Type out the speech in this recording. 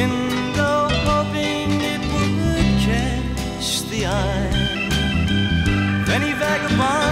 window, hoping it would catch the eye of any vagabond.